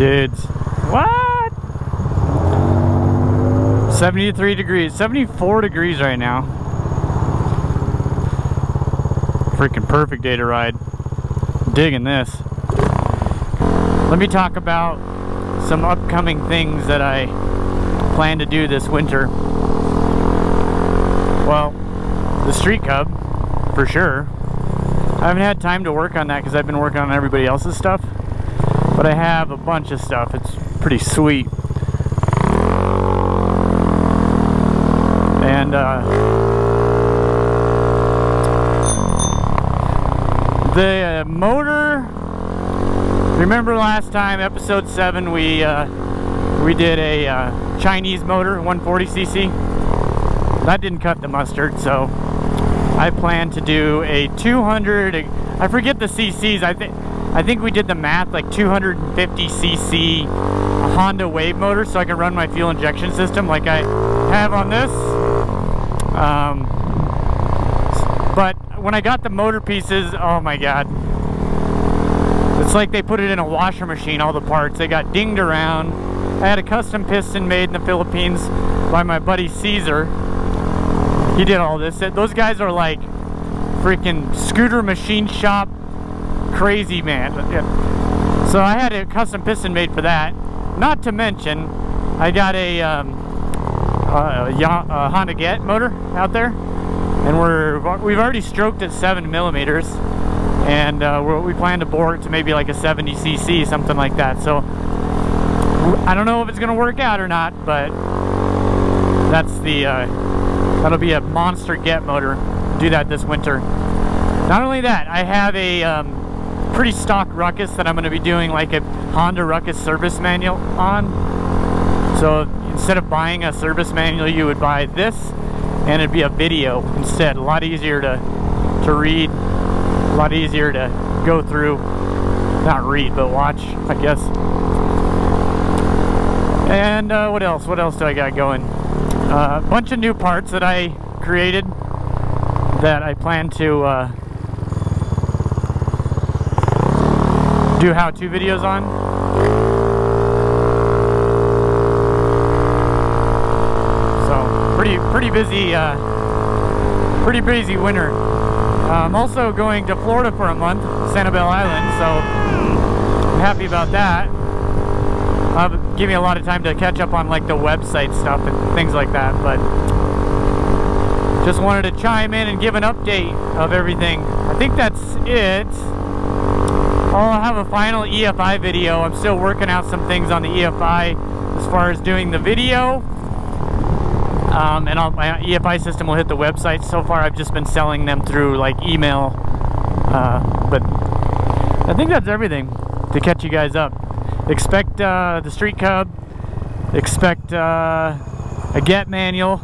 Dudes. What? 73 degrees, 74 degrees right now. Freaking perfect day to ride. Digging this. Let me talk about some upcoming things that I plan to do this winter. Well, the Street Cub, for sure. I haven't had time to work on that because I've been working on everybody else's stuff. But I have a bunch of stuff. It's pretty sweet. And uh, the uh, motor. Remember last time, episode seven, we uh, we did a uh, Chinese motor, 140cc. That didn't cut the mustard, so I plan to do a 200. I forget the CCs. I think I think we did the math like 250cc Honda Wave motor, so I can run my fuel injection system like I have on this. Um, but when I got the motor pieces, oh my god. It's like they put it in a washer machine, all the parts. They got dinged around. I had a custom piston made in the Philippines by my buddy Caesar. He did all this. Those guys are like freaking scooter machine shop crazy man. So I had a custom piston made for that. Not to mention, I got a um, uh, uh, Honda Get motor out there, and we're we've already stroked at seven millimeters, and uh, we plan to bore it to maybe like a 70 cc, something like that. So I don't know if it's gonna work out or not, but that's the uh, that'll be a monster Get motor. Do that this winter. Not only that, I have a um, pretty stock Ruckus that I'm going to be doing like a Honda Ruckus service manual on. So instead of buying a service manual, you would buy this and it'd be a video instead. A lot easier to, to read, a lot easier to go through. Not read, but watch, I guess. And uh, what else? What else do I got going? A uh, bunch of new parts that I created that I plan to uh, do how-to videos on. So pretty pretty busy, uh, pretty busy winter. I'm also going to Florida for a month, Sanibel Island, so I'm happy about that. Uh, give me a lot of time to catch up on like the website stuff and things like that, but just wanted to chime in and give an update of everything. I think that's it. I'll have a final EFI video. I'm still working out some things on the EFI as far as doing the video. Um, and I'll, my EFI system will hit the website. So far I've just been selling them through like email. Uh, but I think that's everything to catch you guys up. Expect uh, the Street Cub. Expect uh, a Get manual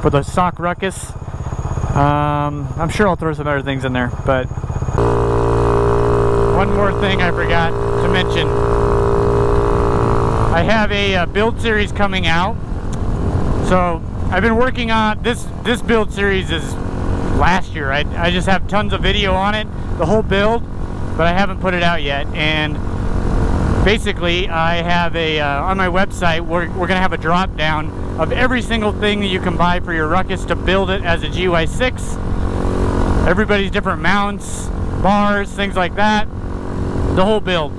for the stock Ruckus. Um, I'm sure I'll throw some other things in there, but one more thing I forgot to mention. I have a uh, build series coming out. So I've been working on this this build series is last year. I, I just have tons of video on it, the whole build, but I haven't put it out yet. And basically I have a uh, on my website we're, we're gonna have a drop down of every single thing that you can buy for your Ruckus to build it as a GY6 everybody's different mounts bars things like that the whole build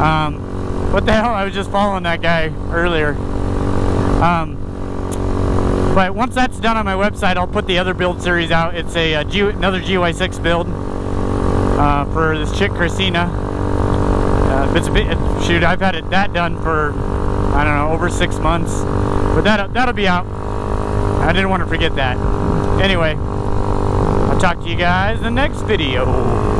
um, what the hell I was just following that guy earlier um, but once that's done on my website I'll put the other build series out it's a, a G, another GY6 build uh, for this chick Christina uh, it's a bit, shoot, I've had it that done for, I don't know, over six months. But that, that'll be out. I didn't want to forget that. Anyway, I'll talk to you guys in the next video.